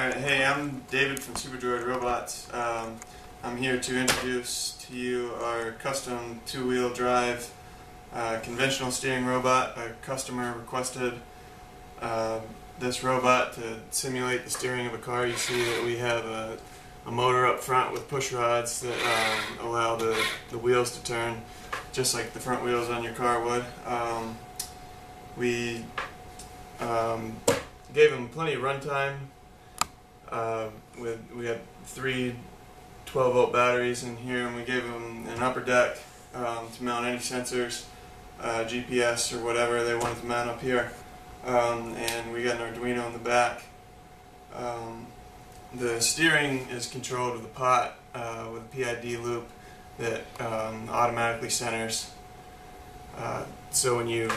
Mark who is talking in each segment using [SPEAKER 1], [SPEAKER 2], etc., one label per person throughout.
[SPEAKER 1] Alright, hey, I'm David from Superdroid Robots. Um, I'm here to introduce to you our custom two-wheel drive uh, conventional steering robot. A customer requested uh, this robot to simulate the steering of a car. You see that we have a, a motor up front with push rods that um, allow the, the wheels to turn just like the front wheels on your car would. Um, we um, gave him plenty of runtime. Uh, with we had three 12 volt batteries in here, and we gave them an upper deck um, to mount any sensors, uh, GPS or whatever they wanted to mount up here. Um, and we got an Arduino in the back. Um, the steering is controlled with a pot uh, with a PID loop that um, automatically centers. Uh, so when you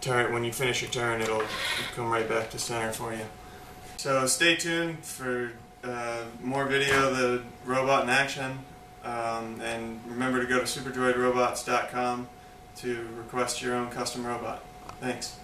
[SPEAKER 1] turn, when you finish your turn, it'll come right back to center for you. So stay tuned for uh, more video of the robot in action. Um, and remember to go to superdroidrobots.com to request your own custom robot. Thanks.